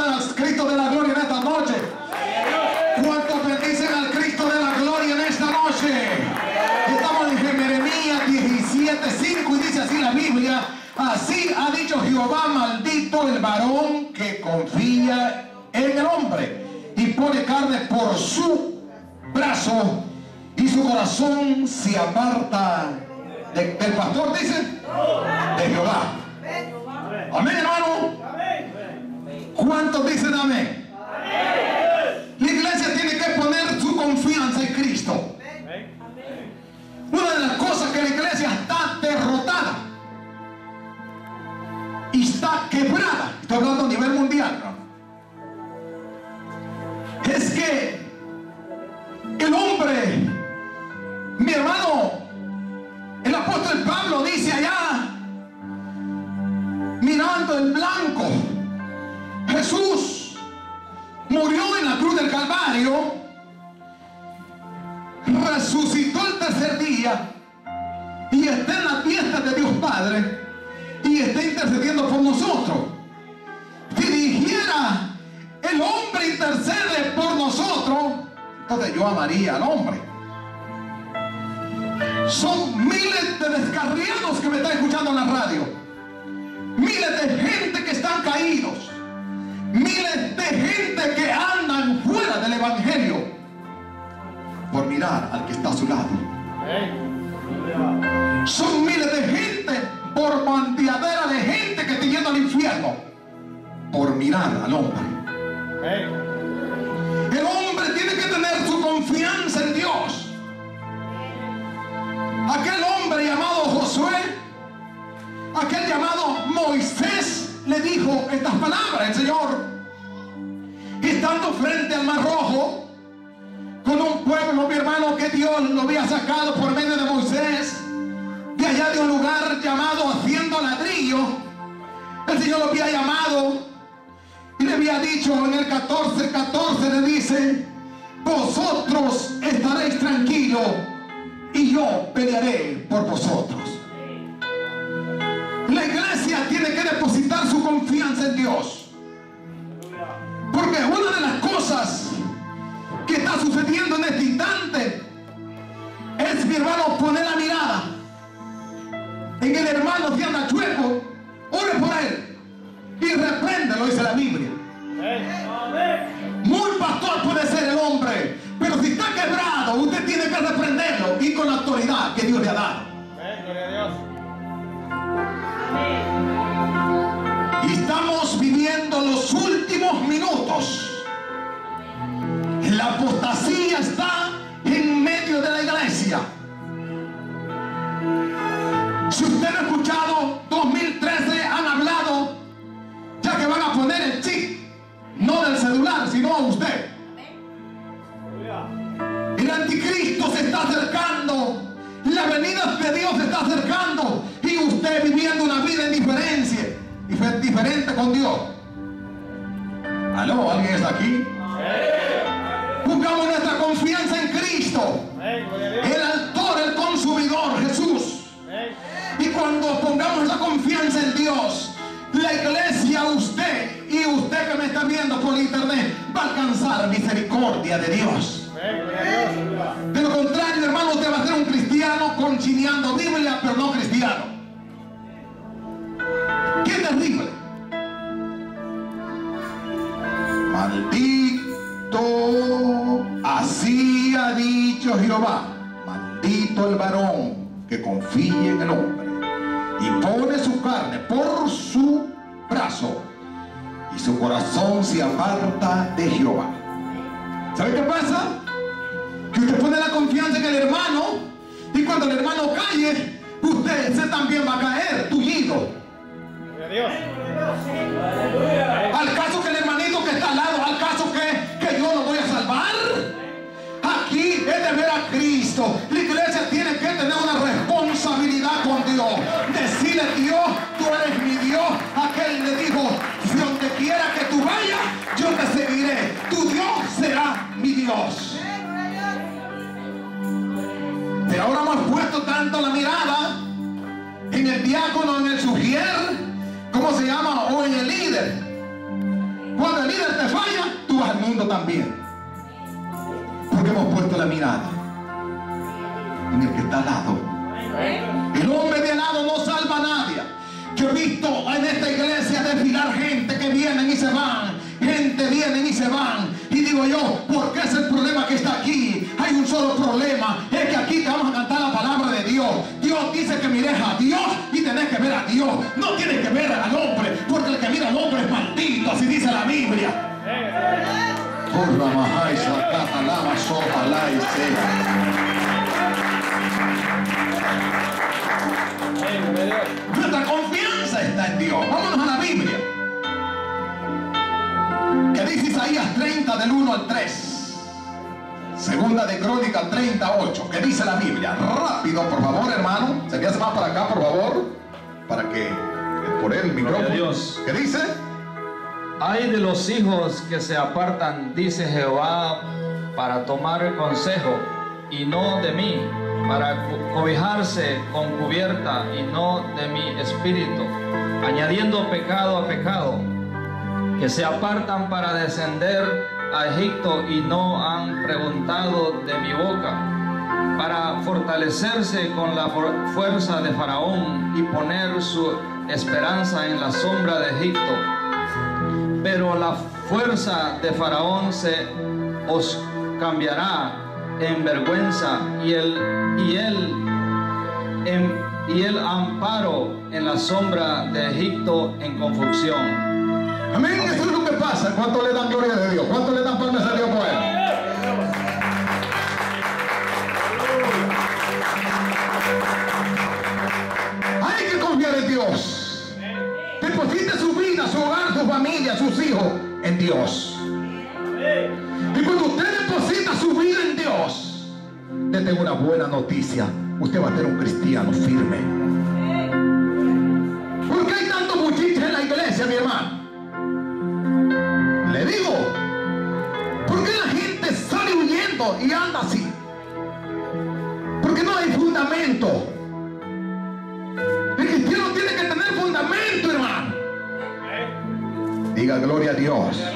al Cristo de la gloria en esta noche? ¿Cuántos bendicen al Cristo de la gloria en esta noche? Estamos en Jeremías 17, 5 y dice así la Biblia. Así ha dicho Jehová, maldito el varón que confía en el hombre y pone carne por su brazo y su corazón se aparta de- del pastor, dice, de Jehová. Amén, hermano. ¿Cuántos dicen amén? La iglesia tiene que poner su confianza en Cristo. Una de las cosas que la iglesia está derrotada y está quebrada, estoy hablando a nivel mundial, ¿no? es que el hombre, mi hermano, el apóstol Pablo dice allá, mirando el blanco, Jesús murió en la cruz del Calvario, resucitó el tercer día y está en la fiesta de Dios Padre y está intercediendo por nosotros. Si dijera el hombre intercede por nosotros, entonces yo amaría al hombre. Son miles de descarriados que me están escuchando en la radio. De gente que andan fuera del Evangelio por mirar al que está a su lado. Son miles de gente por manteadera de gente que está yendo al infierno por mirar al hombre. El hombre tiene que tener su confianza en Dios. Aquel hombre llamado Josué, aquel llamado Moisés, le dijo estas palabras, el Señor, frente al mar rojo, con un pueblo, mi hermano, que Dios lo había sacado por medio de Moisés, de allá de un lugar llamado haciendo ladrillo, el Señor lo había llamado y le había dicho en el 14, 14 le dice, vosotros estaréis tranquilos y yo pelearé por vosotros. La iglesia tiene que depositar su confianza en Dios. Porque una de las cosas que está sucediendo en este instante es, mi hermano, poner la mirada en el hermano que anda chueco, ore por él y repréndelo, dice la Biblia. Muy pastor puede ser el hombre, pero si está quebrado, usted tiene que reprenderlo y con la autoridad que Dios le ha dado. Y estamos viviendo los últimos minutos. La apostasía está en medio de la iglesia. Si usted ha escuchado, 2013 han hablado, ya que van a poner el chip, no del celular, sino a usted. El anticristo se está acercando. La venida de Dios se está acercando. Y usted viviendo una vida en diferencia. Difer- Diferente con Dios. ¿Aló? ¿Alguien está aquí? Buscamos nuestra confianza en Cristo. El autor, el consumidor, Jesús. Y cuando pongamos esa confianza en Dios, la iglesia, usted y usted que me está viendo por internet, va a alcanzar misericordia de Dios. De lo contrario, hermano, usted va a ser un cristiano conchineando Biblia, pero no cristiano. Maldito, así ha dicho Jehová, maldito el varón que confíe en el hombre y pone su carne por su brazo y su corazón se aparta de Jehová. ¿Sabe qué pasa? Que usted pone la confianza en el hermano y cuando el hermano cae, usted ese también va a caer, tullido. Al caso que el hermanito que está al lado, al caso que, que yo lo voy a salvar. Aquí es de ver a Cristo. La iglesia tiene que tener una responsabilidad con Dios. Decirle Dios, tú eres mi Dios. Aquel le dijo, donde quiera que tú vayas, yo te seguiré. Tu Dios será mi Dios. Pero ahora hemos puesto tanto la mirada en el diácono, en el sugier, ¿cómo se llama? En el líder. Cuando el líder te falla, tú vas al mundo también. Porque hemos puesto la mirada en el que está al lado. El hombre de al lado no salva a nadie. Yo he visto en esta iglesia desfilar gente que vienen y se van. Gente vienen y se van. Y digo yo, ¿por qué es el problema que está aquí? Hay un solo problema. Es que aquí te vamos a cantar la palabra de Dios. Dios dice que mires a Dios tenés que ver a Dios. No tienes que ver al hombre. Porque el que mira al hombre es maldito. Así dice la Biblia. Nuestra confianza está en Dios. Vámonos a la Biblia. Que dice Isaías 30 del 1 al 3. Segunda de Crónica 38. Que dice la Biblia. Rápido, por favor, hermano. Se me hace más para acá, por favor. Para que por el micrófono. Dios. ¿Qué dice? Hay de los hijos que se apartan, dice Jehová, para tomar consejo, y no de mí, para co- cobijarse con cubierta, y no de mi espíritu, añadiendo pecado a pecado, que se apartan para descender a Egipto y no han preguntado de mi boca, para fortalecerse con la fuerza de Faraón y poner su esperanza en la sombra de Egipto pero la fuerza de Faraón se os cambiará en vergüenza y el, y el, en- y el amparo en la sombra de Egipto en confusión. Amén. Eso es lo que pasa. ¿Cuánto le dan gloria de Dios? ¿Cuánto le dan palmas a Dios por él? Hay que confiar en Dios. Deposite su vida, su hogar, su familia, sus hijos en Dios. Y cuando usted deposita su vida en Dios, le tengo una buena noticia. Usted va a ser un cristiano firme. Y anda así? Porque no hay fundamento. El cristiano tiene que tener fundamento, hermano. Diga gloria a Dios.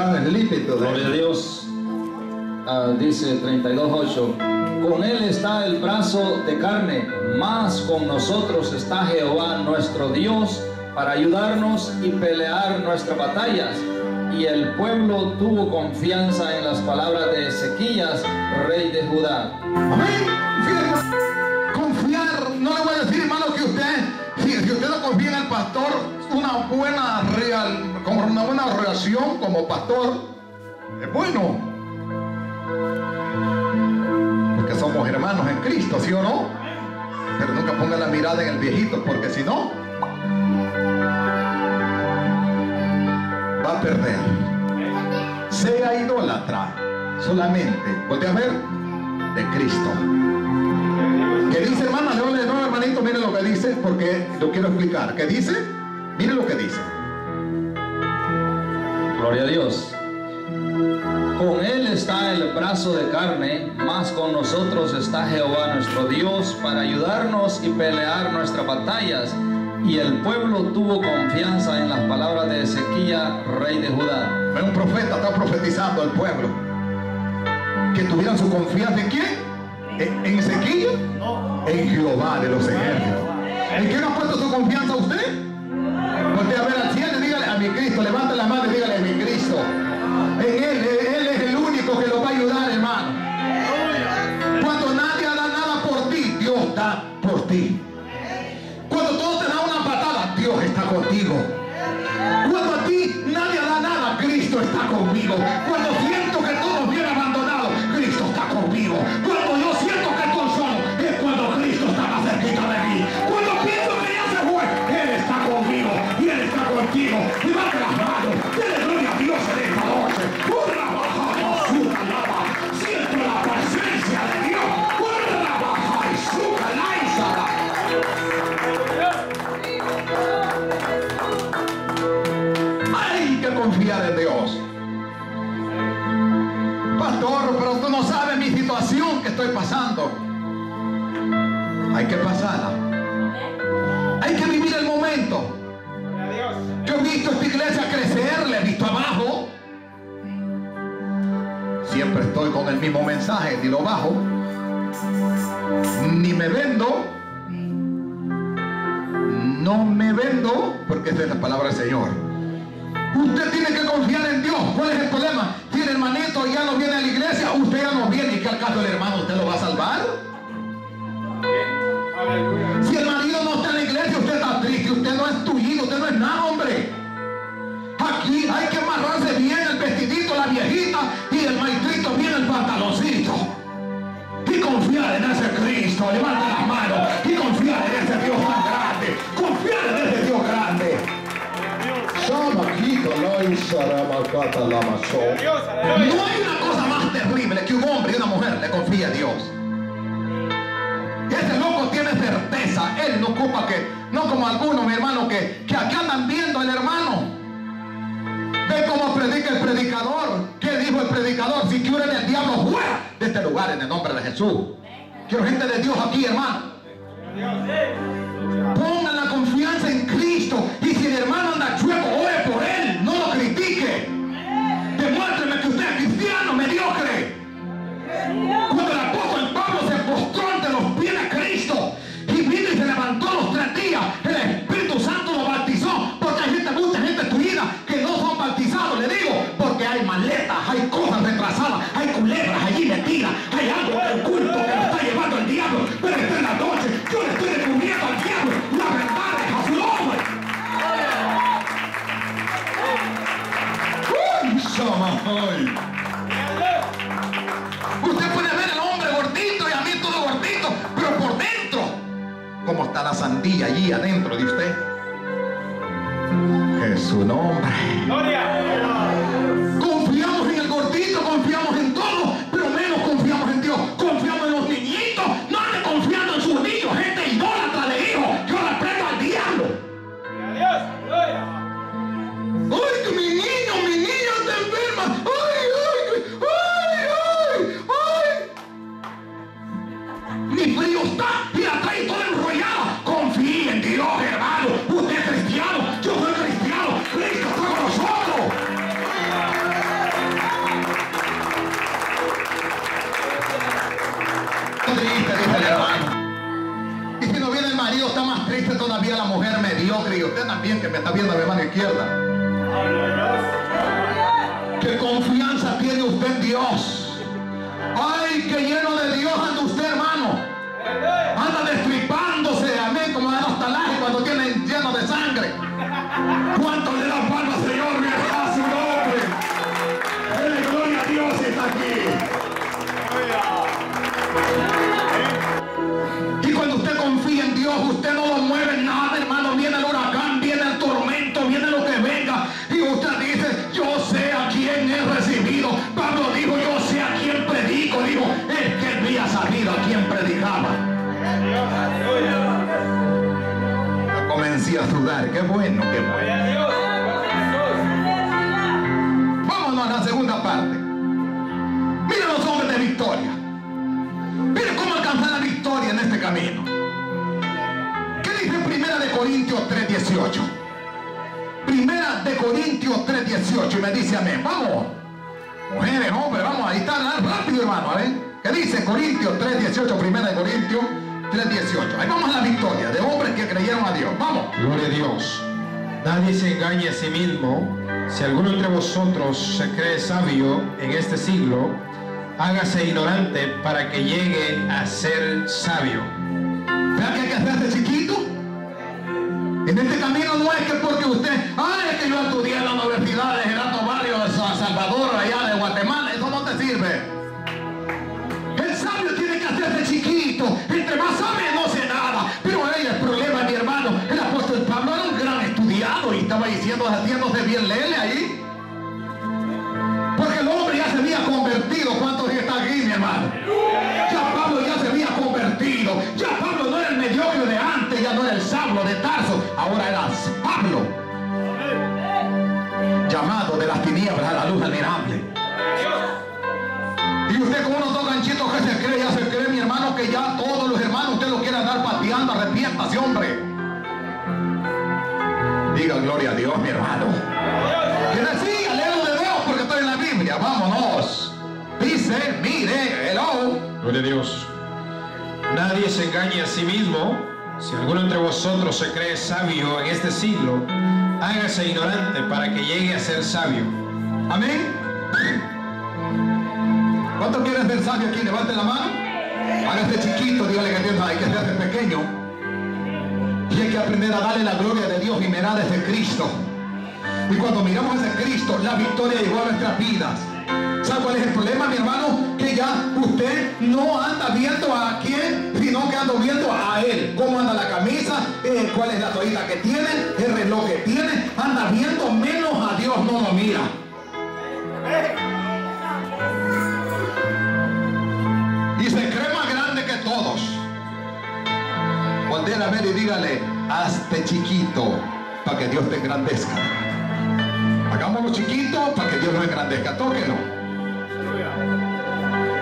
Están lípidos. Gloria a Dios. Ah, dice 32.8. Con él está el brazo de carne, más con nosotros está Jehová nuestro Dios para ayudarnos y pelear nuestras batallas. Y el pueblo tuvo confianza en las palabras de Ezequías, rey de Judá. Amén. Confiar, no le voy a decir, hermano, que usted, si, si usted no confía en el pastor, una buena real, como una buena relación como pastor, es bueno. Porque somos hermanos en Cristo, ¿sí o no? Pero nunca ponga la mirada en el viejito, porque si no, va a perder. Sea idólatra solamente, voltea a ver, de Cristo. ¿Qué dice, hermana? León, no, hermanito, mire lo que dice, porque lo quiero explicar. ¿Qué dice? Mire lo que dice. Gloria a Dios. Con él está el brazo de carne, más con nosotros está Jehová nuestro Dios para ayudarnos y pelear nuestras batallas. Y el pueblo tuvo confianza en las palabras de Ezequías, rey de Judá. Un profeta, está profetizando al pueblo. Que tuvieran su confianza en quién? ¿En, Ezequiel? En Jehová de los ejércitos. ¿En quién ha puesto su confianza usted? Voltea a ver al cielo dígale a mi Cristo, levante la mano y En Él, Él es el único que lo va a ayudar, hermano. Cuando nadie da nada por ti, Dios da por ti. Cuando todos te dan una patada, Dios está contigo. Cuando a ti nadie da nada, Cristo está conmigo. Hay que pasarla. Hay que vivir el momento. Yo he visto esta iglesia crecer, le he visto abajo. Siempre estoy con el mismo mensaje, ni lo bajo, ni me vendo. No me vendo, porque esa es la palabra del Señor. Usted tiene que confiar en Dios. ¿Cuál es el problema? Si el hermanito ya no viene a la iglesia, usted ya no viene. ¿Y qué al caso del hermano usted lo va a salvar? Si el marido no está en la iglesia, usted está triste. Usted no es tullido, usted no es nada, hombre. Aquí hay que amarrarse bien el vestidito, la viejita y el maestrito bien el pantaloncito. Y confiar en ese Cristo. Levanta las manos y confiar en ese Dios tan grande. Confiar en ese. Dios, No hay una cosa más terrible que un hombre y una mujer le confíe a Dios. Ese loco tiene certeza. Él no ocupa que, no como algunos, mi hermano, que, que aquí andan viendo al hermano. Ve cómo predica el predicador. ¿Qué dijo el predicador? Si quieren el diablo fuera de este lugar en el nombre de Jesús. Quiero gente de Dios aquí, hermano. Pongan la confianza en Cristo. Y si el hermano anda chueco, ore por él. No lo critique. Demuéstreme que usted es cristiano, mediocre. Usted puede ver el hombre gordito y a mí todo gordito, pero por dentro, ¿cómo está la sandía allí adentro de usted? Es su nombre. Confiamos Qué. Y si no viene el marido, está más triste todavía la mujer mediocre. Y usted también que me está viendo a mi mano izquierda. ¿Qué confianza tiene usted en Dios? ¡Ay, que lleno de Dios anda usted, hermano! Anda destripándose, amén, como de los talajes cuando tienen lleno de sangre. ¿Cuánto le da palmas, Señor? A sudar. Qué bueno, qué bueno. Vámonos a la segunda parte. Mira los hombres de victoria. Mira cómo alcanzar la victoria en este camino. ¿Qué dice Primera de Corintios 3.18? Primera de Corintios 3.18 y me dice amén. Vamos. Mujeres, hombres, vamos, ahí está rápido hermano, ¿eh? ¿Qué dice Corintios 3.18? Primera de Corintios 3.18. Ahí vamos a la victoria de hombres que creyeron a Dios. Vamos. Gloria a Dios. Nadie se engañe a sí mismo. Si alguno entre vosotros se cree sabio en este siglo, hágase ignorante para que llegue a ser sabio. ¿Vea que hay que hacerse chiquito? En este camino no es que porque usted, ah, es que yo estudié en la haciéndose bien lele ahí. Porque el hombre ya se había convertido. ¿Cuántos días está aquí, mi hermano? Ya Pablo ya se había convertido. Ya Pablo no era el mediocre de antes, ya no era el sablo de Tarso. Ahora era Pablo. Llamado de las tinieblas a la luz admirable. Y usted con unos dos ganchitos que se cree, ya se cree, mi hermano, que ya todos los hermanos usted lo quiere andar pateando, arrepiéntase, hombre. Diga gloria a Dios, mi hermano. Que decía, léelo de Dios porque estoy en la Biblia. Vámonos. Dice, mire, hello. Gloria a Dios. Nadie se engañe a sí mismo. Si alguno entre vosotros se cree sabio en este siglo, hágase ignorante para que llegue a ser sabio. Amén. ¿Cuántos quieren ser sabios aquí? Levanten la mano. Hágase chiquito, dígale que Dios hay que hacerse pequeño. Y hay que aprender a darle la gloria de Dios y mirar a ese Cristo. Y cuando miramos a ese Cristo, la victoria llegó a nuestras vidas. ¿Sabe cuál es el problema, mi hermano? Que ya usted no anda viendo a quién, sino que anda viendo a él. Cómo anda la camisa, eh, cuál es la toallita que tiene, el reloj que tiene. Anda viendo menos a Dios, no lo mira. Voltea a ver y dígale, hazte chiquito para que Dios te engrandezca. Hagámoslo chiquito para que Dios lo engrandezca. Tóquenlo.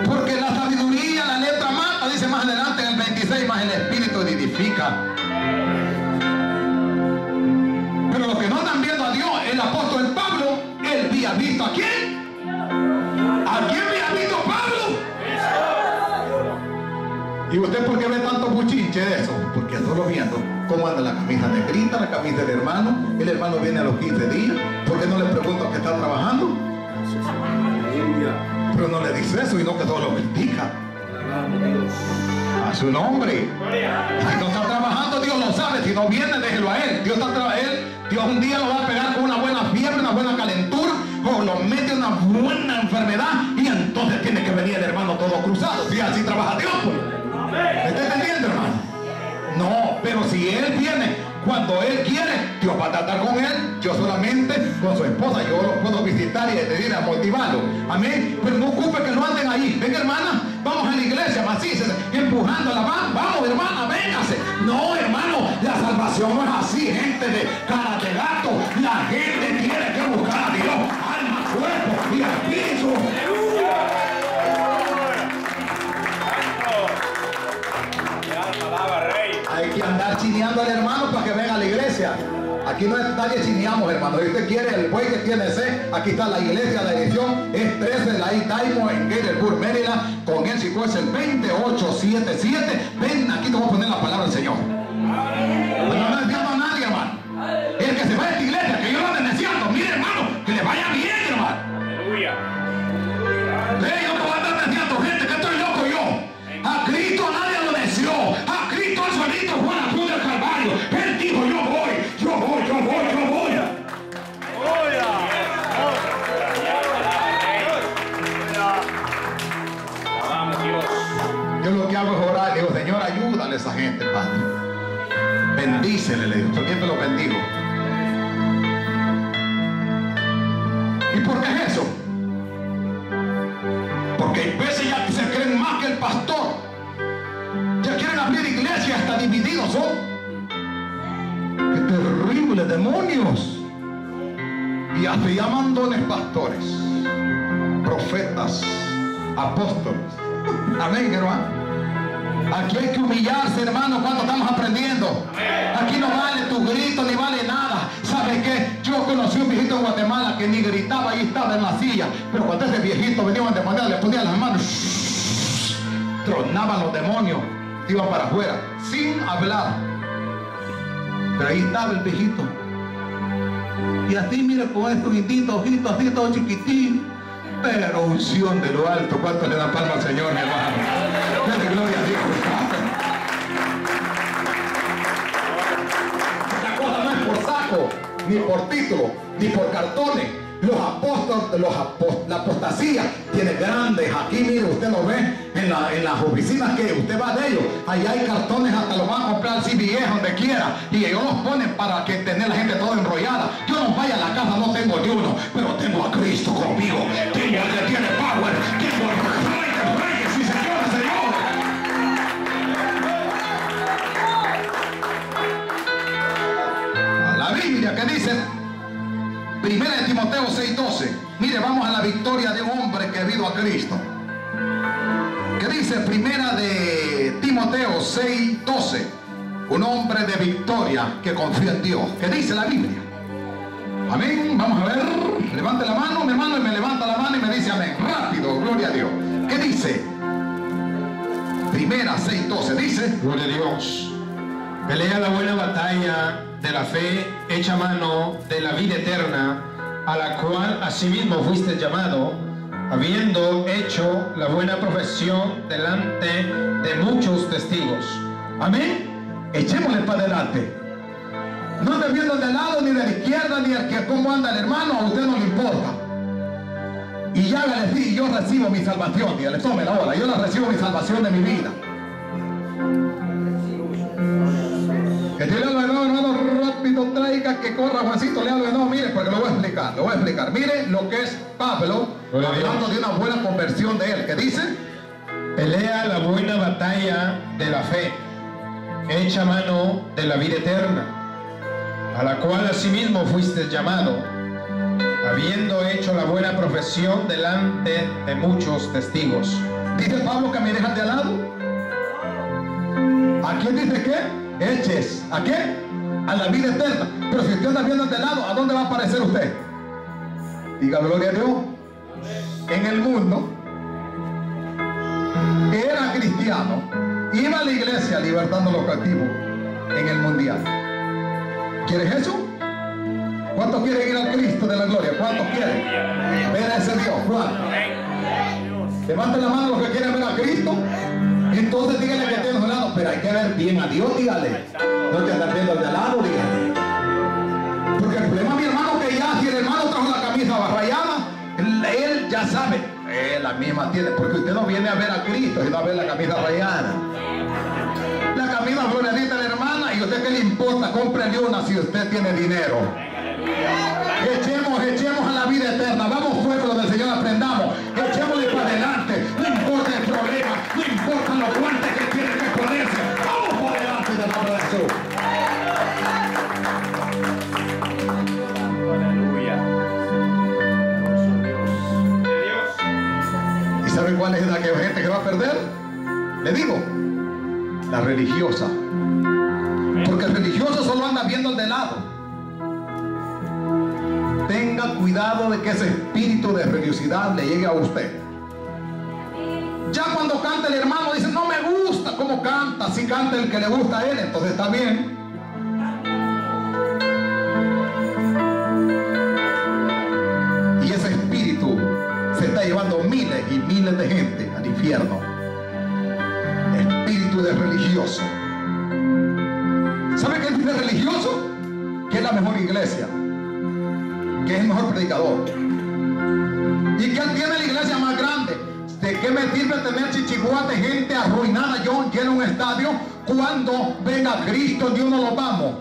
Porque la sabiduría, la letra mata, dice más adelante en el 26, más el espíritu edifica. Pero los que no están viendo a Dios, el apóstol Pablo, él había visto a quién? ¿A quién ¿Y usted por qué ve tanto buchinche de eso? Porque solo viendo cómo anda la camisa negrita, la camisa del hermano. El hermano viene a los 15 días. ¿Por qué no le pregunto a qué está trabajando? Pero no le dice eso y no que todo lo critica. A su nombre. Si no está trabajando, Dios lo sabe. Si no viene, déjelo a él. Dios está tra- él. Dios un día lo va a pegar con una buena fiebre, una buena calentura, o lo mete una buena enfermedad y entonces tiene que venir el hermano todo cruzado. Si así trabaja Dios, pues. ¿Me está entendiendo, hermano? No, pero si él viene cuando él quiere, Dios va a tratar con él. Yo solamente con su esposa, yo lo puedo visitar y decir a motivarlo. Amén. Pero no ocupe que no anden ahí. Venga, hermana, vamos a la iglesia, macícese, empujando la mano. Vamos, hermana, véngase. No, hermano, la salvación no es así, gente de cara de gato. La gente tiene que buscar a Dios, alma, cuerpo y espíritu. Andar chineando al hermano para que venga a la iglesia. Aquí no es nadie chineamos, hermano. Si usted quiere el buey que tiene sed, aquí está la iglesia, la edición es 13 de la Itaimo en Gettysburg, Maryland. Con él si es el 2877. Ven, aquí te voy a poner la palabra del Señor. Pues no defiendo a nadie, hermano. El que se va a esta iglesia, que yo lo deseando. Mire, hermano, que le vaya bien, esa gente, Padre. Bendícele, le digo, yo siempre lo bendigo. ¿Y por qué es eso? Porque hay veces ya se creen más que el pastor. Ya quieren abrir iglesias hasta divididos son. ¡Qué terribles demonios! Y hasta llaman dones pastores, profetas, apóstoles. Amén, hermano. Aquí hay que humillarse, hermano, cuando estamos aprendiendo. Aquí no vale tu grito ni vale nada. ¿Sabes qué? Yo conocí un viejito en Guatemala que ni gritaba y estaba en la silla. Pero cuando ese viejito venía a endemoniar, le ponía las manos. Tronaban los demonios. Iban para afuera, sin hablar. Pero ahí estaba el viejito. Y así, mire, con estos guinditos, ojitos, así todo chiquitín. Pero unción de lo alto. ¿Cuánto le da palma al Señor, mi hermano? Dale gloria a Dios. Ni por título, ni por cartones. Los apóstoles, los apó- la apostasía tiene grandes. Aquí, mire, usted lo ve en, la- en las oficinas que usted va de ellos. Allá hay cartones, hasta los van a comprar si viejo, donde quiera. Y ellos los ponen para que tener la gente toda enrollada. Yo no vaya a la casa, no tengo ni uno, pero tengo a Cristo conmigo. Tengo que tiene power. Dice, primera de Timoteo 6:12, mire, vamos a la victoria de un hombre que vivido a Cristo. Que dice primera de Timoteo 6:12, un hombre de victoria que confía en Dios. ¿Qué dice la Biblia? Amén, vamos a ver, levante la mano, mi hermano, y me levanta la mano y me dice amén. Rápido, gloria a Dios. ¿Qué dice? Primera 6:12, dice, Gloria a Dios. Pelea la buena batalla de la fe, echa mano de la vida eterna, a la cual asimismo fuiste llamado, habiendo hecho la buena profesión delante de muchos testigos. Amén. Echémosle para adelante. No ande viendo de lado, ni de la izquierda, ni el que cómo anda el hermano, a usted no le importa. Y ya le decir, yo recibo mi salvación. Dígale, tome la hora, yo la recibo mi salvación de mi vida. Que te le nuevo, hermano, rápido traiga, que corra Juancito, le nuevo, mire, porque lo voy a explicar, lo voy a explicar. Mire lo que es Pablo, Gloria hablando de una buena conversión de él, que dice, Pelea la buena batalla de la fe, echa mano de la vida eterna, a la cual asimismo fuiste llamado, habiendo hecho la buena profesión delante de muchos testigos. Dice Pablo que me dejan de al lado. ¿A quién dice qué? Eches. ¿A qué? A la vida eterna. Pero si usted anda viendo de lado, ¿a dónde va a aparecer usted? Diga gloria a Dios. En el mundo. Era cristiano. Iba a la iglesia libertando a los cautivos. En el mundial. ¿Quieres eso? ¿Cuántos quieren ir al Cristo de la gloria? ¿Cuántos quieren? Ver a ese Dios. ¿Cuántos? Levanten la mano los que quieren ver a Cristo. Entonces díganle que estén al lado. Pero hay que ver bien a Dios, dígale. No te andas viendo al de lado, dígale. Porque el problema, mi hermano, que ya si el hermano trajo la camisa rayada, él, ya sabe. Él la misma tiene. Porque usted no viene a ver a Cristo, sino a ver la camisa rayada. La camisa florecita de la hermana y usted qué le importa, cómprele una si usted tiene dinero. Echemos, echemos a la vida eterna. Vamos Porque el religioso solo anda viendo el de lado. Tenga cuidado de que ese espíritu de religiosidad le llegue a usted. Ya cuando canta el hermano dice, no me gusta cómo canta, si canta el que le gusta a él, entonces está bien. Y ese espíritu se está llevando miles y miles de gente al infierno. De religioso. ¿Sabe qué dice religioso? Que es la mejor iglesia. Que es el mejor predicador. Y que él tiene la iglesia más grande. ¿De qué me sirve tener chichiguate, gente arruinada, yo lleno un estadio, cuando venga Cristo, Dios no lo vamos?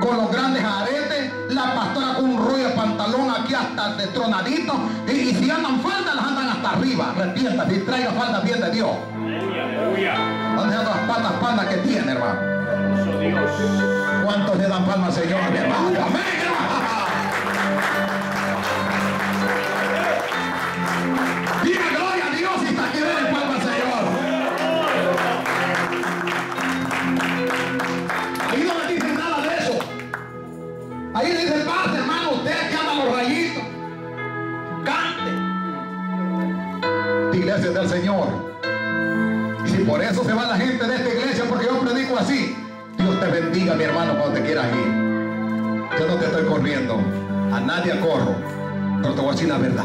Con los grandes aretes, la pastora con un rollo de pantalón aquí hasta detronadito, y, y si andan faldas, las andan hasta arriba. Arrepiéntase y traiga falda bien de Dios. Aleluya. ¿Dónde están las patas pandas que tiene, hermano? ¿Cuántos le dan palmas al Señor, hermano? Amén. Diga gloria a Dios y está aquí denle palmas al Señor. Ahí no le dicen nada de eso. Ahí le dicen, paz, hermano, usted que anda los rayitos. Cante. Iglesia del Señor. Y por eso se va la gente de esta iglesia, porque yo predico así, Dios te bendiga, mi hermano, cuando te quieras ir. Yo no te estoy corriendo. A nadie corro. Pero te voy a decir la verdad.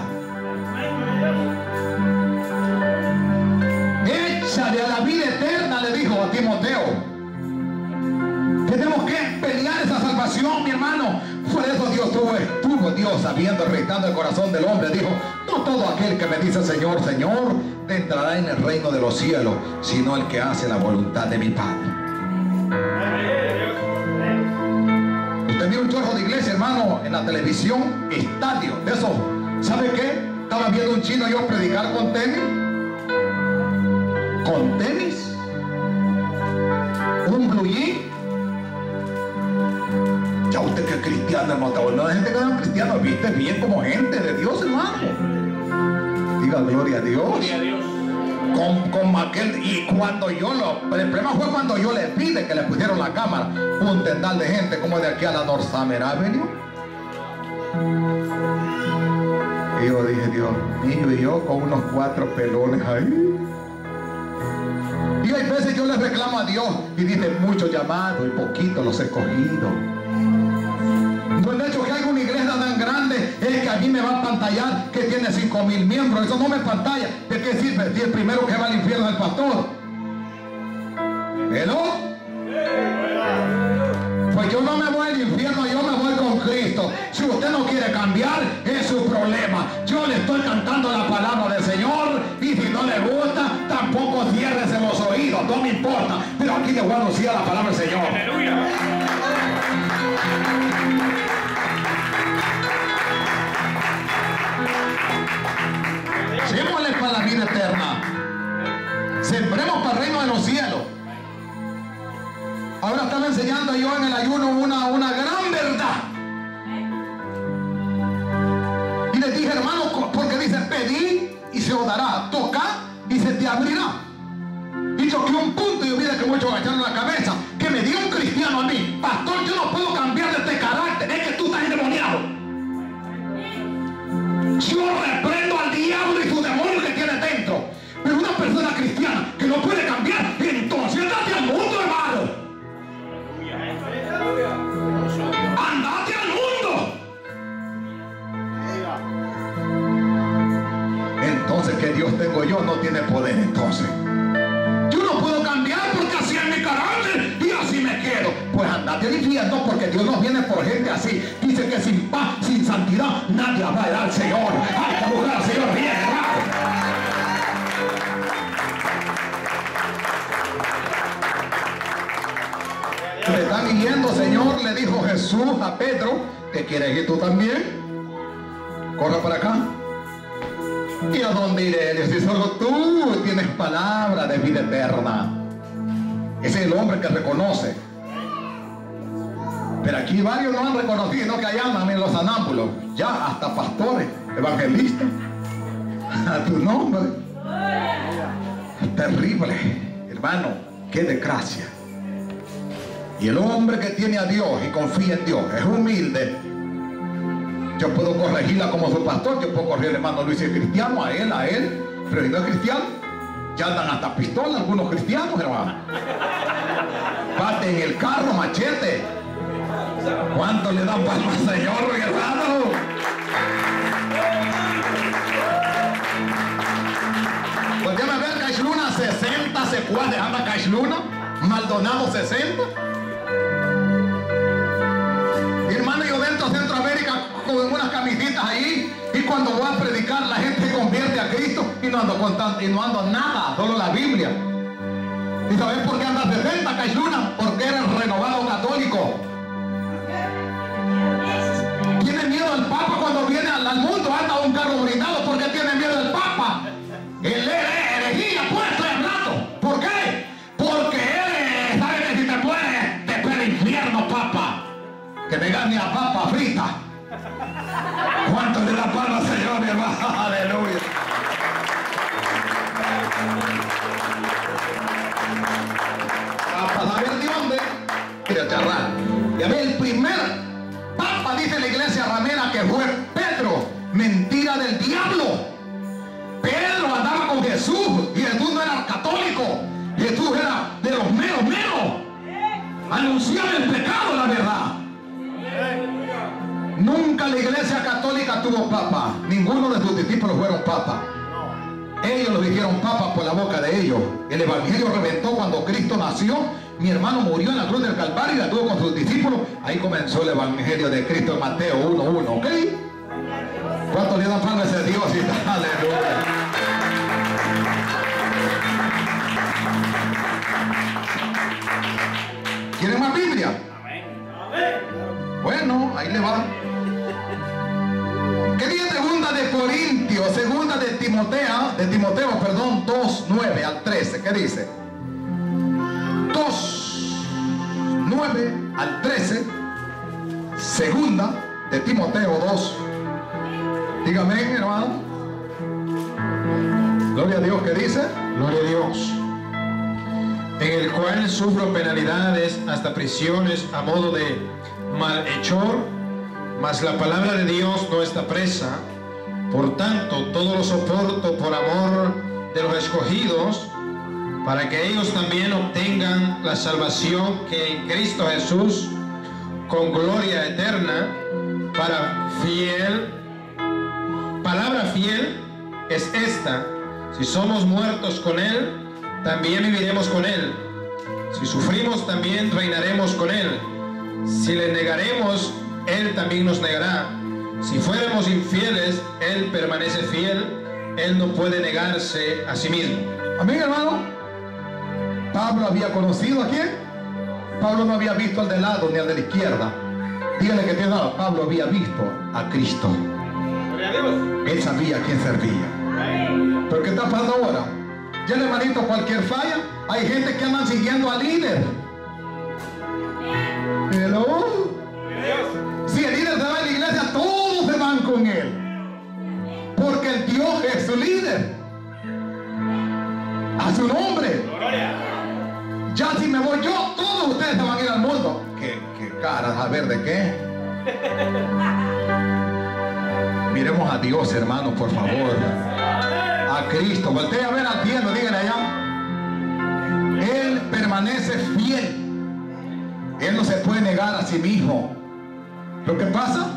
Échale a la vida eterna, le dijo a Timoteo. Tenemos que pelear esa salvación, mi hermano. Por eso Dios tuvo, estuvo Dios sabiendo, registrando el corazón del hombre. Dijo, no todo aquel que me dice Señor, Señor, entrará en el reino de los cielos, sino el que hace la voluntad de mi Padre. Usted vio un chorro de iglesia, hermano, en la televisión, estadio, de eso. ¿Sabe qué? Estaba viendo un chino yo predicar con tenis. ¿Con tenis? ¿Un blue? Ya usted que es cristiano, hermano, no hay gente que no cristiano, viste bien como gente de Dios, hermano. Diga gloria a Dios. Gloria a Dios. Con, con aquel, y cuando yo lo, el problema fue cuando yo le pide que le pusieron la cámara, un tendal de gente como de aquí a la North Summer Avenue. Y yo dije, Dios mío, y yo con unos cuatro pelones ahí. Y hay veces yo le reclamo a Dios y dice muchos llamados y poquitos los escogidos. No el hecho que hay una que a mí me va a pantallar que tiene cinco mil miembros. Eso no me pantalla. ¿De qué sirve? Si el primero que va al infierno es el pastor. ¿Hello? Pues yo no me voy al infierno, yo me voy con Cristo. Si usted no quiere cambiar, es su problema. Yo le estoy cantando la palabra del Señor y si no le gusta, tampoco cierres los oídos, no me importa. Pero aquí le voy a anunciar la palabra del Señor. Quieres ir tú también? Corra para acá. ¿Y a dónde iré? Dice, solo tú tienes palabra de vida eterna. Ese es el hombre que reconoce. Pero aquí varios no han reconocido, no que allá en los anámbulos. Ya hasta pastores, evangelistas. A tu nombre. Terrible, hermano, qué desgracia. Y el hombre que tiene a Dios y confía en Dios, es humilde. Yo puedo corregirla como su pastor, yo puedo corregir hermano Luis, es cristiano, a él, a él, pero si no es cristiano, ya andan hasta pistola algunos cristianos, hermano. Bate en el carro, machete. ¿Cuánto le dan palma al Señor, hermano? Pues déjame ver, Caixluna 60 secuaces, anda Caixluna, Maldonado 60. No ando contando y no ando nada, solo la Biblia. ¿Y sabes por qué andas 60, Caixluna? Porque eres renovado católico. Tiene miedo el Papa fue Pedro. Mentira del diablo. Pedro andaba con Jesús y Jesús no era católico. Jesús era de los meros meros. Anunciaba el pecado, la verdad. Nunca la iglesia católica tuvo papa. Ninguno de sus discípulos fueron papa. Ellos lo dijeron papa por la boca de ellos. El evangelio reventó cuando Cristo nació. Mi hermano murió en la cruz del Calvario y la tuvo con sus discípulos. Ahí comenzó el evangelio de Cristo en Mateo 1.1. ¿Ok? ¿Cuánto le dan palmas a ese Dios? Aleluya. ¿Quieren más Biblia? Bueno, ahí le va. ¿Qué dice segunda de Corintios, segunda de Timoteo, de Timoteo, perdón, 2, 9 al 13? ¿Qué dice? 9 al 13, segunda de Timoteo 2. Dígame, hermano. Gloria a Dios, ¿qué dice? Gloria a Dios. En el cual sufro penalidades hasta prisiones a modo de malhechor, mas la palabra de Dios no está presa. Por tanto, todo lo soporto por amor de los escogidos, para que ellos también obtengan la salvación que en Cristo Jesús, con gloria eterna, para fiel, palabra fiel es esta, si somos muertos con Él, también viviremos con Él. Si sufrimos, también reinaremos con Él. Si le negaremos, Él también nos negará. Si fuéramos infieles, Él permanece fiel. Él no puede negarse a sí mismo. Amén, hermano. Pablo había conocido a quién? Pablo no había visto al de lado ni al de la izquierda. Dígale que te da, Pablo había visto a Cristo. Él sabía a quién servía. Pero ¿qué está pasando ahora? Ya hermanito, cualquier falla, hay gente que andan siguiendo al líder. Hello. Si el líder se va a la iglesia, todos se van con él. Porque el Dios es su líder. A su nombre. Gloria. Ya si me voy yo, todos ustedes se van a ir al mundo. ¿Qué, caras? A ver, ¿de qué? Miremos a Dios, hermano, por favor. A Cristo. Voltea a ver al cielo, díganle allá. Él permanece fiel. Él no se puede negar a sí mismo. Lo que pasa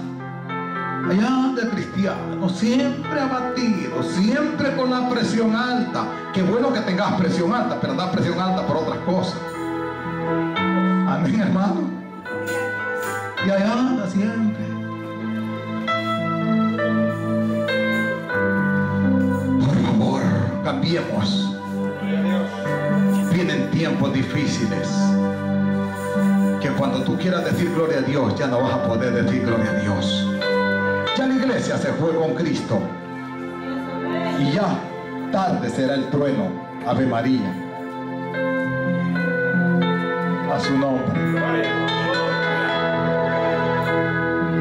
allá el cristiano, siempre abatido, siempre con la presión alta. Qué bueno que tengas presión alta, pero da presión alta por otras cosas. Amén, hermano. Y allá anda siempre. Por favor, cambiemos. Vienen tiempos difíciles. Que cuando tú quieras decir gloria a Dios, ya no vas a poder decir gloria a Dios. Iglesia se fue con Cristo. Y ya tarde será el trueno. Ave María. A su nombre.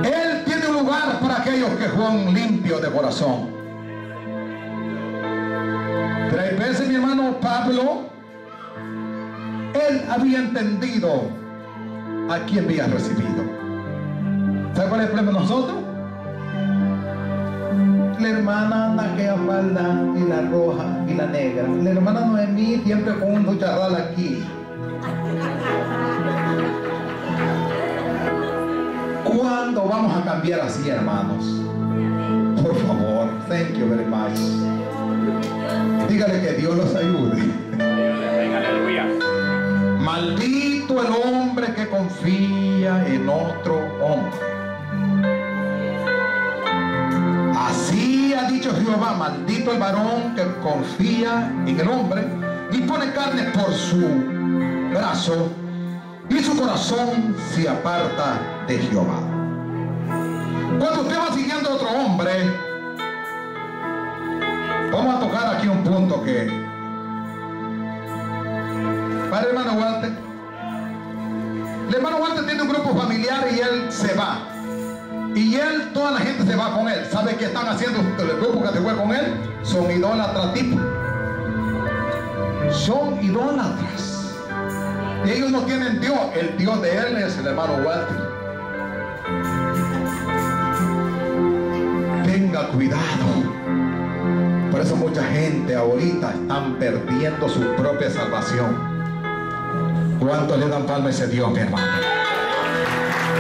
Él tiene lugar para aquellos que son limpios de corazón. Hay veces, mi hermano Pablo, él había entendido a quién había recibido. ¿Sabe cuál es el problema de nosotros? La hermana anda que falda y la roja y la negra. La hermana Noemí siempre con un lucharral aquí. ¿Cuándo vamos a cambiar así, hermanos? Por favor, thank you very much. Dígale que Dios los ayude. Maldito el hombre que confía en otro hombre. Dicho Jehová, maldito el varón que confía en el hombre y pone carne por su brazo y su corazón se aparta de Jehová. Cuando usted va siguiendo a otro hombre, vamos a tocar aquí un punto que Padre hermano Walter. El hermano Walter tiene un grupo familiar y él se va. Y él, toda la gente se va con él. ¿Sabe qué están haciendo el grupo que se fue con él? Son idólatras tipo. Son idólatras. Ellos no tienen Dios. El Dios de él es el hermano Walter. Tenga cuidado. Por eso mucha gente ahorita están perdiendo su propia salvación. ¿Cuánto le dan palma a ese Dios, mi hermano?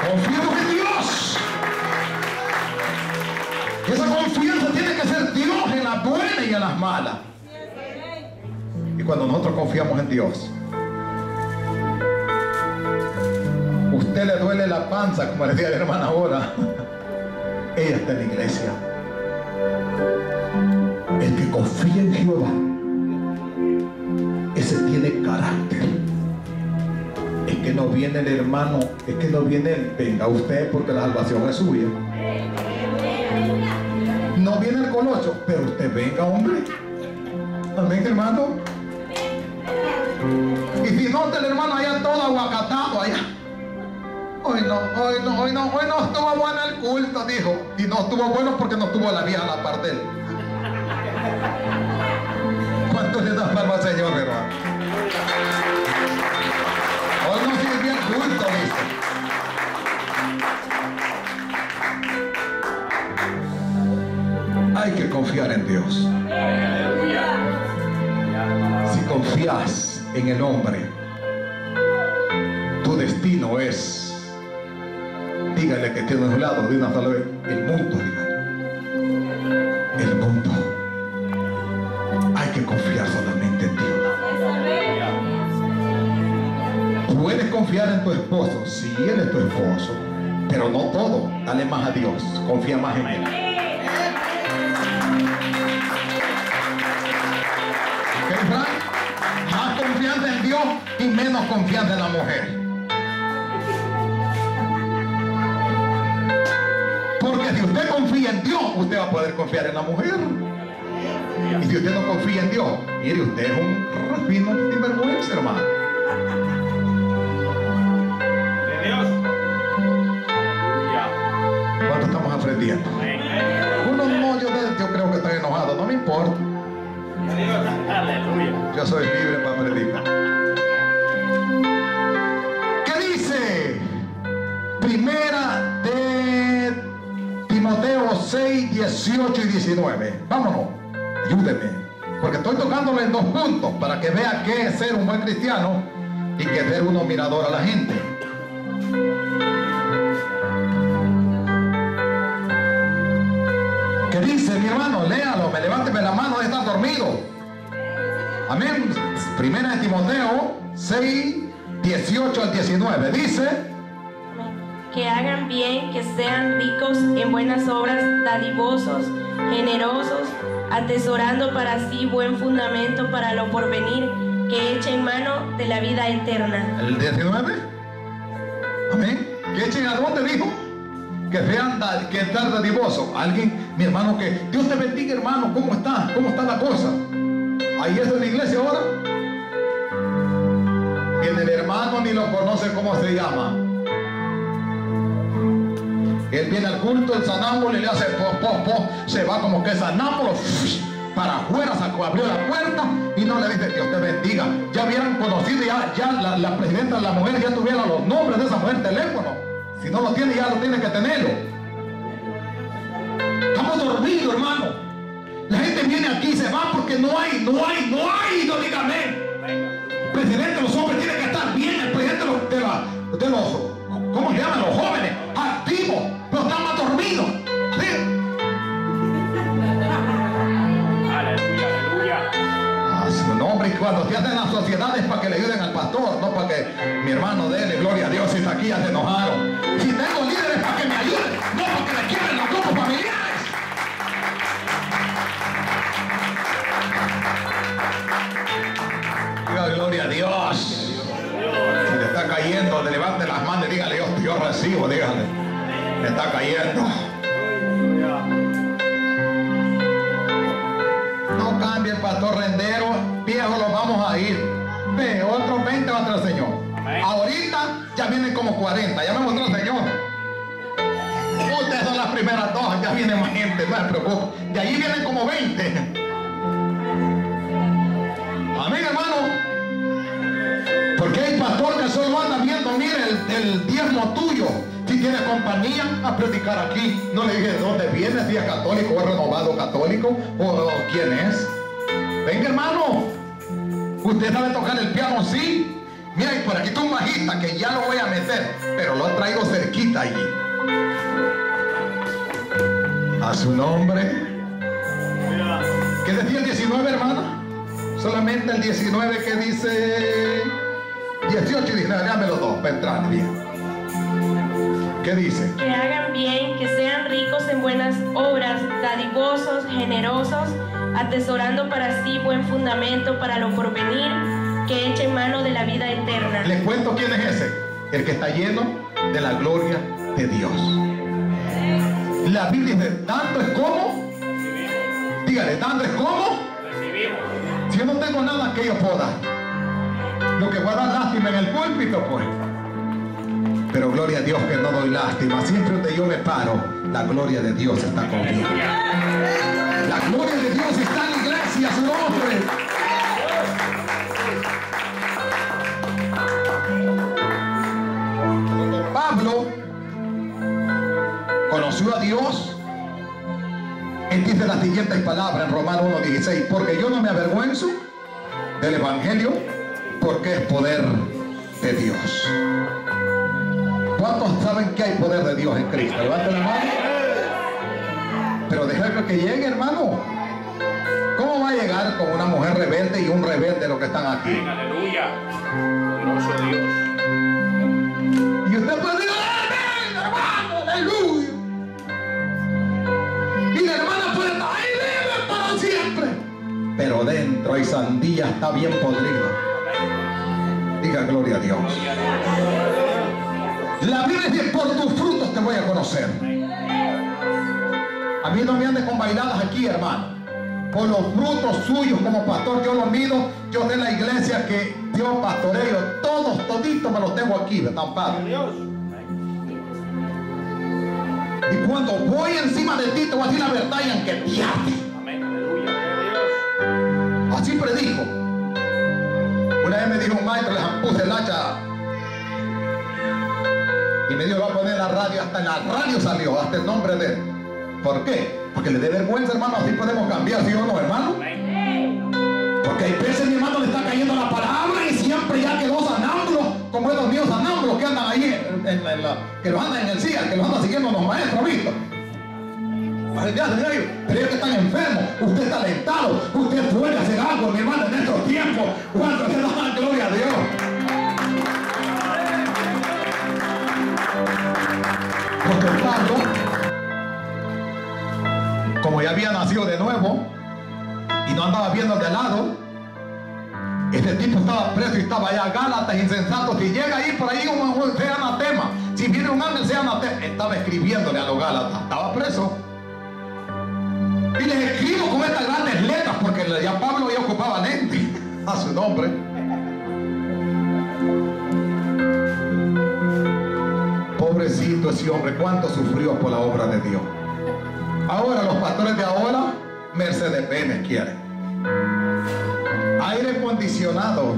Confiemos en confianza tiene que ser Dios en las buenas y en las malas. Y cuando nosotros confiamos en Dios, usted le duele la panza, como le decía la hermana ahora. Ella está en la iglesia. El que confía en Jehová, ese tiene carácter. Es que no viene el hermano, es que no viene el venga usted porque la salvación es suya. Viene el colocho, pero usted venga, hombre. Amén, hermano. Y si no, el hermano allá todo aguacatado allá. Hoy no, hoy no, hoy no, hoy no estuvo bueno el culto, dijo. Y no estuvo bueno porque no estuvo la vieja a la par de él. ¿Cuánto le das palmas al Señor, hermano? Hoy no sirvió el culto, dice. Hay que confiar en Dios. Si confías en el hombre, tu destino es, dígale que tiene un lado de una el mundo. El mundo. Hay que confiar solamente en Dios. Puedes confiar en tu esposo, si él es tu esposo, pero no todo. Dale más a Dios, confía más en él. Y menos confianza en la mujer. Porque si usted confía en Dios, usted va a poder confiar en la mujer. Y si usted no confía en Dios, mire, usted es un refino sinvergüenza, hermano. De Dios. ¿Cuánto estamos aprendiendo? Amén. Uno no, yo, yo creo que está enojado, no me importa. Yo soy libre para predicar. Primera de Timoteo 6, 18 y 19. Vámonos, ayúdeme. Porque estoy tocándole en dos puntos para que vea qué es ser un buen cristiano y que ser uno mirador a la gente. ¿Qué dice mi hermano? Léalo, me levánteme la mano de estar dormido. Amén. Primera de Timoteo 6, 18 al 19. Dice, que hagan bien, que sean ricos en buenas obras, dadivosos, generosos, atesorando para sí buen fundamento para lo porvenir, que echen mano de la vida eterna. el 19. Amén. ¿Que echen a dónde dijo? Que sean que están dadivosos. Alguien, mi hermano, que Dios te bendiga, hermano. ¿Cómo está? ¿Cómo está la cosa? Ahí es en la iglesia ahora. Que el hermano ni lo conoce cómo se llama. Él viene al culto, el sanámbulo y le hace pos, pos, pos. Se va como que sanámbulo para afuera, sacó, abrió la puerta y no le dice Dios te bendiga. Ya hubieran conocido, ya, ya la, la presidenta de la mujer ya tuviera los nombres de esa mujer teléfono. Si no lo tiene, ya lo tiene que tenerlo. Estamos dormidos, hermano. La gente viene aquí y se va porque no hay, no hay, no hay, no diga amén. El presidente de los hombres tiene que estar bien, el presidente de los, de los ¿cómo se llaman? Los jóvenes, activos, pero están más dormidos. ¿sí? Aleluya, aleluya. A su nombre, y cuando se hacen las sociedades para que le ayuden al pastor, no para que mi hermano dele gloria a Dios y aquí ya se enojaron. Si tengo líderes para que me ayuden, no para que me quiebren los grupos familiares. Diga gloria a Dios. Si le está cayendo, le levante las manos y dígale, yo, yo recibo, dígale. Está cayendo. No cambie el pastor rendero, viejo, lo vamos a ir. Ve, otros 20 va a traer el Señor. Amén. Ahorita ya vienen como 40, ya me mostró el Señor. Ustedes son las primeras dos, ya viene más gente, no se preocupe. De ahí vienen como 20. Amén, hermano. Porque hay pastor que solo anda viendo, mire, el, el diezmo tuyo. Si tiene compañía a predicar aquí, no le dije de dónde viene, si es católico o renovado católico o, quién es. Venga, hermano. Usted sabe tocar el piano, sí. Mira, y por aquí está un bajista que ya lo voy a meter, pero lo he traído cerquita allí. A su nombre. ¿Qué decía el 19, hermana? Solamente el 19 que dice 18 y 19, dame los dos entrar bien. ¿Qué dice? Que hagan bien, que sean ricos en buenas obras, dadivosos, generosos, atesorando para sí buen fundamento para lo porvenir, que echen mano de la vida eterna. Les cuento quién es ese. El que está lleno de la gloria de Dios. La Biblia dice, tanto es como, dígale, tanto es como, Recibimos. si yo no tengo nada que yo pueda dar. Lo que voy a dar lástima en el púlpito, pues. Pero gloria a Dios que no doy lástima. Siempre donde yo me paro, la gloria de Dios está conmigo. La gloria de Dios está en la iglesia, su nombre. Pablo conoció a Dios, él dice las siguientes palabras en Romanos 1.16, porque yo no me avergüenzo del Evangelio, porque es poder de Dios. ¿Cuántos saben que hay poder de Dios en Cristo? Levanten la mano. Pero déjame que llegue, hermano. ¿Cómo va a llegar con una mujer rebelde y un rebelde los que están aquí? Aleluya. Poderoso Dios. Y usted puede decir, hermano, aleluya. Y la hermana puede estar ahí libre para siempre. Pero dentro hay sandía, está bien podrida. Diga gloria a Dios. La Biblia dice, por tus frutos te voy a conocer. A mí no me andes con bailadas aquí, hermano. Por los frutos suyos como pastor, yo los mido, yo de la iglesia que Dios pastoreo, todos, toditos me los tengo aquí, estampados. Y cuando voy encima de ti, te voy a decir la verdad y aunque te. Amén, aleluya. Así predijo. Una vez me dijo un maestro, le puse el hacha Y me dijo, va a poner la radio, hasta en la radio salió, hasta el nombre de él. ¿Por qué? Porque le dé vergüenza, hermano, así podemos cambiar, ¿sí o no, hermano? Porque hay veces mi hermano le está cayendo la palabra y siempre ya quedó sanámbulo, como esos míos sanámbulos que andan ahí, en, la- que los andan en el CIA, que los andan siguiendo los maestros, señor, Pero es que están enfermos, usted está alentado, usted puede hacer algo, mi hermano, en estos tiempos, cuando le da la gloria a Dios. Porque Pablo, como ya había nacido de nuevo y no andaba viendo de lado, este tipo estaba preso y estaba allá, Gálatas, insensato. Si llega ahí por ahí un, un sea anatema, si viene un ángel sea anatema, estaba escribiéndole a los Gálatas, estaba preso. Y les escribo con estas grandes letras porque ya Pablo ya ocupaba lente a su nombre. Pobrecito ese hombre, cuánto sufrió por la obra de Dios. Ahora los pastores de ahora, Mercedes Benz quieren. Aire acondicionado.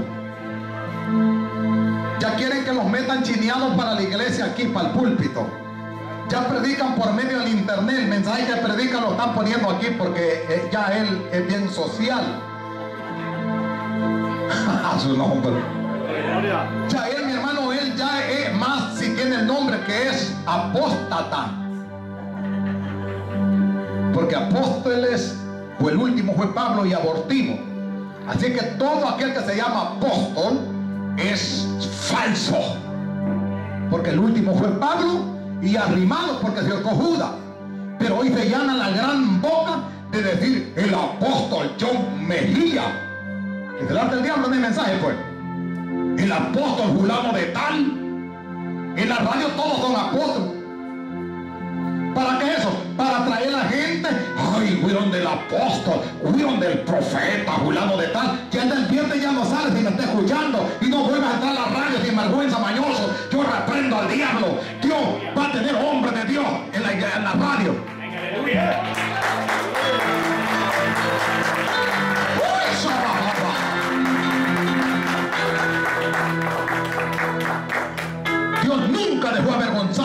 Ya quieren que los metan chineados para la iglesia aquí, para el púlpito. Ya predican por medio del internet. El mensaje que predican lo están poniendo aquí porque eh, ya él es bien social. A su nombre. Ya él, mi hermano, él ya es más tiene el nombre que es apóstata. Porque apóstoles, o el último fue Pablo y abortivo. Así que todo aquel que se llama apóstol es falso. Porque el último fue Pablo y arrimado porque se orcó Judas. Pero hoy se llama la gran boca de decir el apóstol John Mejía. Que delante del diablo no hay mensaje, pues. El apóstol fulano de tal. En la radio todos son apóstoles. ¿Para qué eso? Para traer a la gente. Ay, huyeron del apóstol, huyeron del profeta, fulano de tal. Ya el del viernes ya no sale si me está escuchando. Y no vuelvas a entrar a la radio sin vergüenza, mañoso. Yo reprendo al diablo. Dios va a tener hombre de Dios en la, en la radio. Aleluya.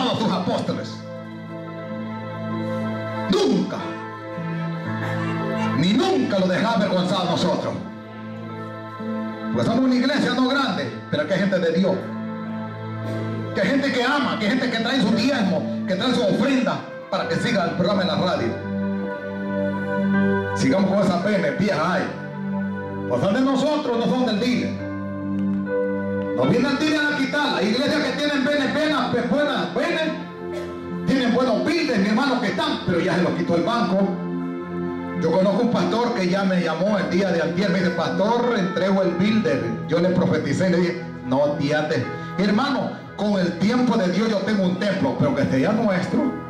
A sus apóstoles. Nunca. Ni nunca lo dejará avergonzado a nosotros. Porque somos una iglesia no grande, pero que hay gente de Dios. Que hay gente que ama, que hay gente que trae su diezmo, que trae su ofrenda para que siga el programa en la radio. Sigamos con esa pena, vieja ahí. Pues son de nosotros, no son del dealer. Nos viene el dealer a quitar. Las iglesias que tienen pene, pena, pe- buenas, buenas, tienen buenos bildes, mi hermano, que están, pero ya se los quitó el banco. Yo conozco un pastor que ya me llamó el día de ayer, me dice, pastor, entrego el builder. Yo le profeticé le dije, no tiate. Hermano, con el tiempo de Dios yo tengo un templo, pero que sea nuestro.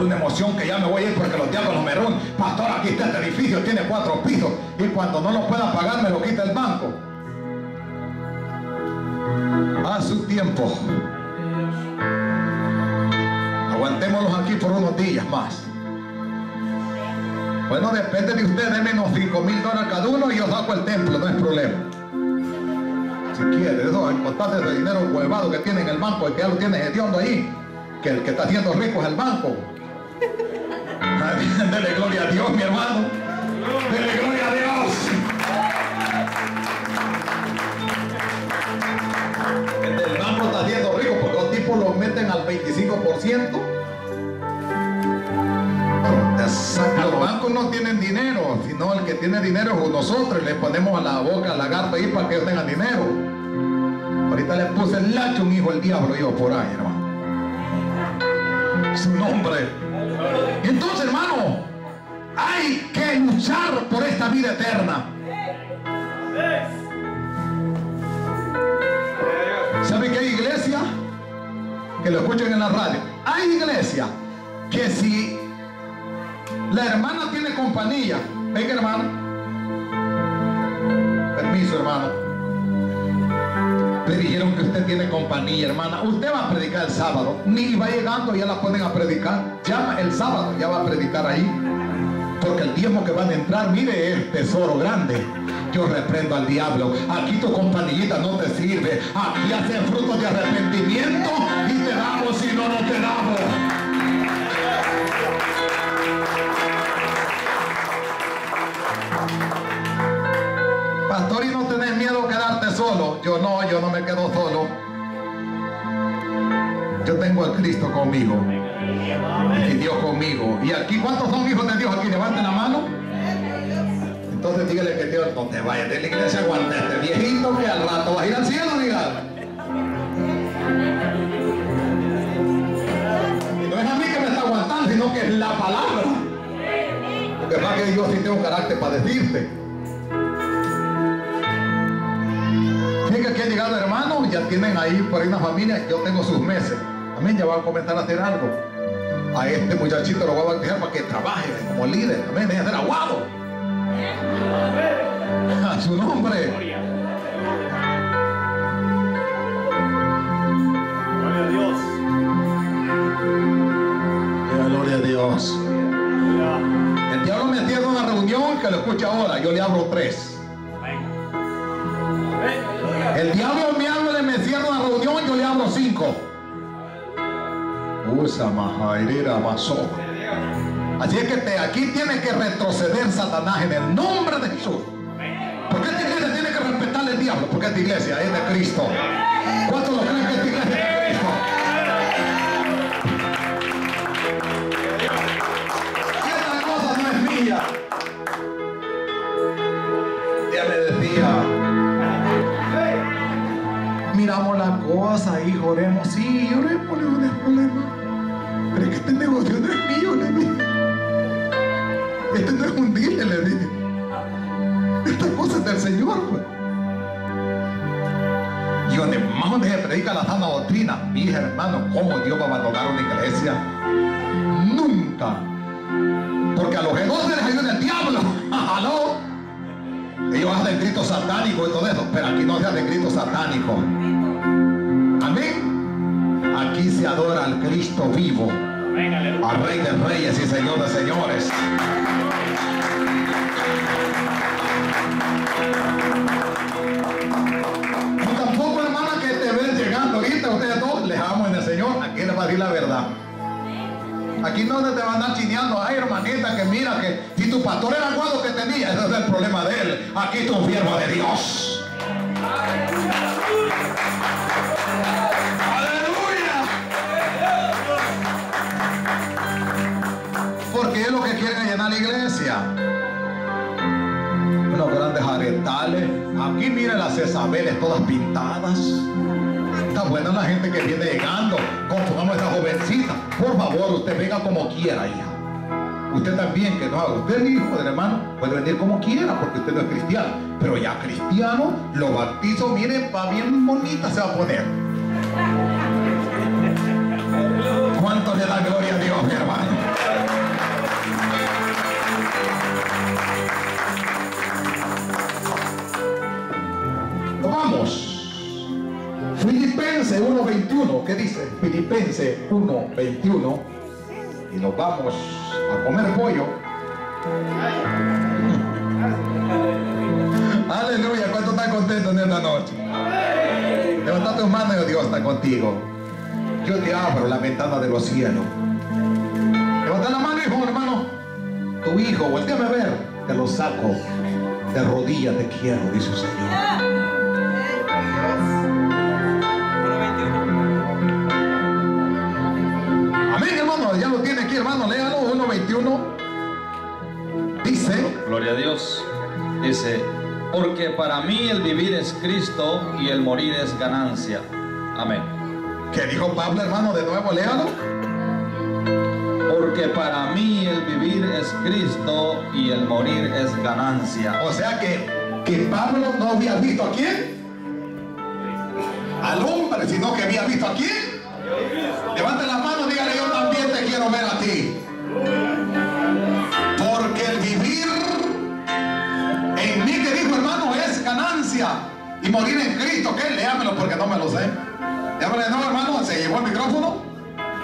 Por una emoción que ya me voy a ir porque los diablos me reúnen. Pastor, aquí está este edificio, tiene cuatro pisos. Y cuando no lo pueda pagar, me lo quita el banco. A su tiempo. Aguantémoslos aquí por unos días más. Bueno, depende de usted, de menos 5 mil dólares cada uno y yo saco el templo, no es problema. Si quiere, eso, contate ese dinero huevado que tiene en el banco, el que ya lo tiene hediondo ahí, que el que está haciendo rico es el banco. Dele gloria a Dios, mi hermano. Dele gloria a Dios. El del banco está haciendo rico porque los tipos los meten al 25%. Los bancos no tienen dinero, sino el que tiene dinero es nosotros y le ponemos a la boca la garra ahí para que ellos tengan dinero. Ahorita le puse el lacho un hijo del diablo yo por ahí, hermano. Su nombre. Entonces, hermano, hay que luchar por esta vida eterna. ¿Sabe que hay iglesia? Que lo escuchen en la radio. Hay iglesia que si la hermana tiene compañía, venga hermano. Permiso, hermano. Le dijeron que usted tiene compañía, hermana. Usted va a predicar el sábado. Ni va llegando, ya la ponen a predicar. Llama el sábado, ya va a predicar ahí. Porque el tiempo que van a entrar, mire, es tesoro grande. yo reprendo al diablo. Aquí tu compañita no te sirve. Aquí hacen frutos de arrepentimiento y te damos si no, no te damos. Pastor, ¿y no tenés miedo quedarte solo? Yo no, yo no me quedo solo. Yo tengo a Cristo conmigo. Y Dios conmigo. ¿Y aquí cuántos son hijos de Dios? Aquí levanten la mano. Entonces dígale que Dios no te vayas de la iglesia, aguanta este viejito que al rato va a ir al cielo, diga. Y no es a mí que me está aguantando, sino que es la palabra. Porque más que yo sí tengo carácter para decirte. Que llegado hermanos, ya tienen ahí por ahí una familia, yo tengo sus meses. Amén, ya van a comenzar a hacer algo. A este muchachito lo voy a bautizar para que trabaje como líder. Amén, deje de ser aguado. A su nombre. Gloria. A Dios. Gloria a Dios. El diablo me entiende en una reunión que lo escucha ahora. Yo le abro tres. El diablo me habla y me cierra una reunión, yo le abro cinco. Usa majairera maso. Así es que te- aquí tiene que retroceder Satanás en el nombre de Jesús. ¿Por qué esta iglesia tiene que respetar al diablo? Porque esta iglesia es de Cristo. ¿Cuántos lo creen que esta iglesia cosa y oremos. Sí, oremos, no problema. Pero es que este negocio no es mío, le dije. Este no es un día, le dije. Esta cosa es del Señor, pues. Y donde más donde se predica la sana doctrina, mis hermanos, ¿cómo Dios va a abandonar una iglesia? Nunca. Porque a los gedosos les ayuda el diablo. ¿Aló? Ellos hacen gritos satánicos y todo eso, pero aquí no se hacen gritos satánicos. Aquí se adora al Cristo vivo, al Rey de Reyes y Señor de Señores. Y tampoco, hermana, que te ven llegando ahorita, ustedes todos les amo en el Señor, aquí les va a decir la verdad. Aquí no te van a andar chineando, ay hermanita, que mira que si tu pastor era guado que tenía, ese es el problema de él. Aquí tú un de Dios. Aquí miren las cesabeles todas pintadas. Está buena la gente que viene llegando. Confundamos a esta jovencita. Por favor, usted venga como quiera, hija. Usted también, que no haga. Usted, hijo del hermano, puede venir como quiera, porque usted no es cristiano. Pero ya cristiano, lo bautizo, miren, va bien bonita se va a poner. ¿Cuánto le da gloria Filipenses 1.21, ¿qué dice? Filipenses 1.21. Y nos vamos a comer pollo. Aleluya, ¿cuánto están contentos en esta noche? Levanta tus manos y Dios está contigo. Yo te abro la ventana de los cielos. Levanta la mano, hijo, hermano. Tu hijo, volteame a ver. Te lo saco. De rodillas te quiero, dice el Señor. Hermano. Ya lo tiene aquí, hermano. Léalo, 1.21. Dice. Gloria a Dios. Dice, porque para mí el vivir es Cristo y el morir es ganancia. Amén. ¿Qué dijo Pablo, hermano? De nuevo, léalo. Porque para mí el vivir es Cristo y el morir es ganancia. O sea que, que Pablo no había visto a quién. Al hombre, sino que había visto a quién. Levante la mano, dígale, yo también te quiero ver a ti. Porque el vivir en mí, que dijo hermano, es ganancia. Y morir en Cristo, ¿qué? Léamelo porque no me lo sé. Léamelo de nuevo, hermano, se llevó el micrófono.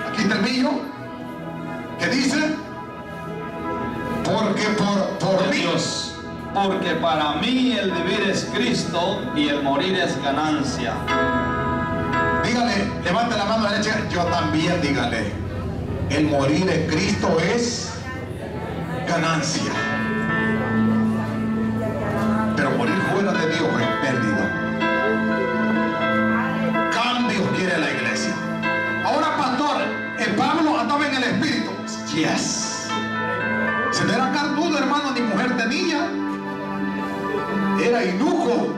Aquí está el mío. ¿Qué dice? Porque por, por mí. Dios, porque para mí el vivir es Cristo y el morir es ganancia. Dígale, levante la mano derecha, yo también dígale. El morir en Cristo es ganancia. Pero morir fuera de Dios es pérdida. Cambios quiere la iglesia. Ahora, pastor, el Pablo andaba en el espíritu. Yes. Se no era carnudo, hermano, ni mujer tenía. Era inujo.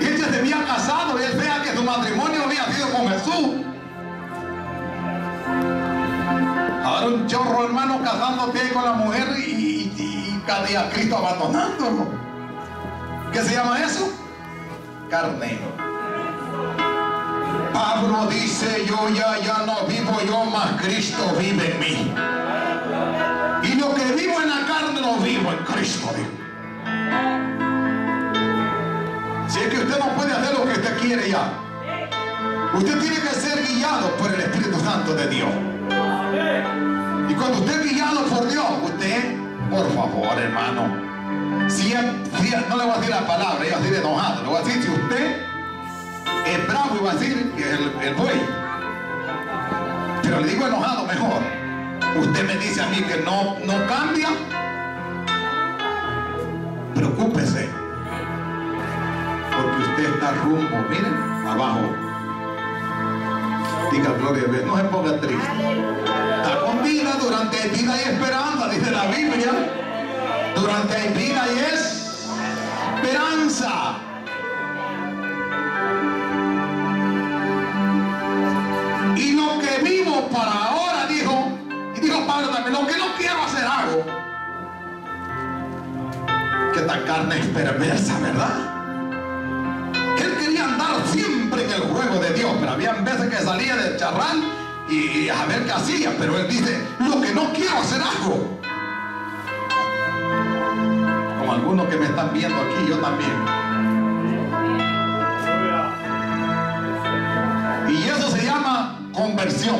Y él ya se había casado y él vea que su matrimonio había sido con Jesús. Un chorro hermano casándote ahí con la mujer y, y- y cada día Cristo abandonándolo. ¿Qué se llama eso? Carnero. Pablo dice, yo ya, ya no vivo yo, más Cristo vive en mí. Y lo que vivo en la carne lo vivo en Cristo. Si es que usted no puede hacer lo que usted quiere ya. Usted tiene que ser guiado por el Espíritu Santo de Dios. Y cuando usted es guiado por Dios, usted, por favor, hermano, no le voy a decir la palabra, yo voy a decir enojado, le voy a decir, si usted es bravo, iba a decir el, el buey. Pero le digo enojado mejor. Usted me dice a mí que no, no cambia. Preocúpese. Porque usted está rumbo, miren, abajo. Diga gloria a no se ponga triste. Está con vida, durante hay vida y esperanza, dice la Biblia. Durante hay vida y es esperanza. Y lo que vivo para ahora, dijo, y dijo Pablo lo que no quiero hacer hago. Que esta carne es perversa, ¿verdad? Que él quería andar siempre en el juego de Dios, pero había veces que salía del charral y, a ver qué hacía, pero él dice, lo que no quiero hacer hago. Como algunos que me están viendo aquí, yo también. Y eso se llama conversión.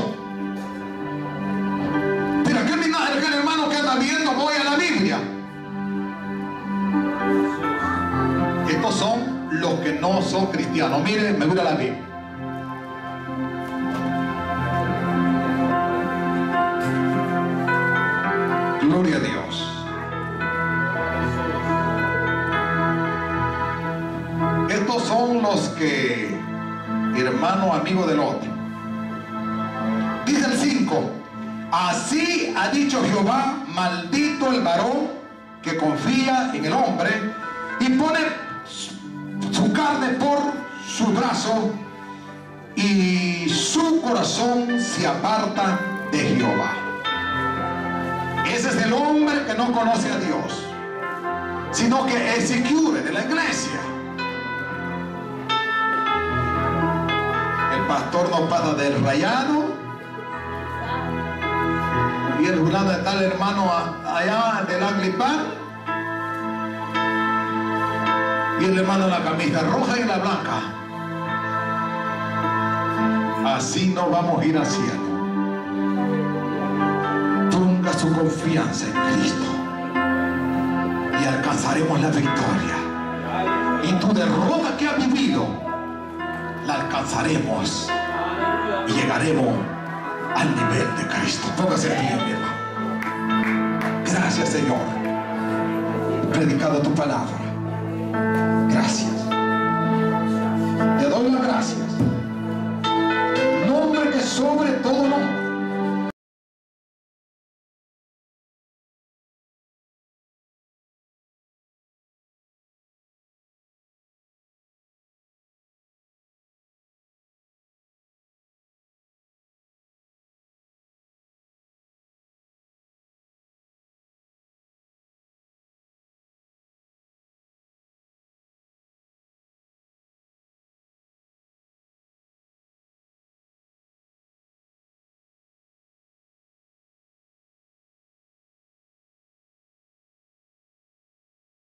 Pero aquel, aquel hermano que anda viendo, voy a no son cristianos. Miren, me voy a la Biblia. Gloria a Dios. Estos son los que, hermano, amigo del otro. Dice el 5, así ha dicho Jehová, maldito el varón que confía en el hombre y pone su carne por su brazo y su corazón se aparta de Jehová. Ese es el hombre que no conoce a Dios, sino que es secure de la iglesia. El pastor no pasa del rayado y el fulano está el hermano allá del Anglipan y hermano en la camisa roja y la blanca. Así no vamos a ir al cielo. Ponga su confianza en Cristo y alcanzaremos la victoria. Y tu derrota que has vivido, la alcanzaremos y llegaremos al nivel de Cristo. Póngase pie, mi hermano. Gracias, Señor. Predicado tu palabra. Gracias. Te doy las gracias. Nombre que sobre todo.